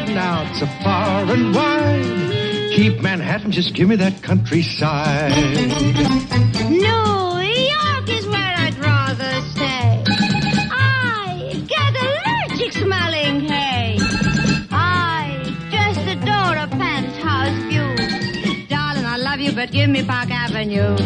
spreading out so far and wide. Keep Manhattan, just give me that countryside. New York is where I'd rather stay. I get allergic smelling hay. I just adore a penthouse view. Darling, I love you, but give me Park Avenue.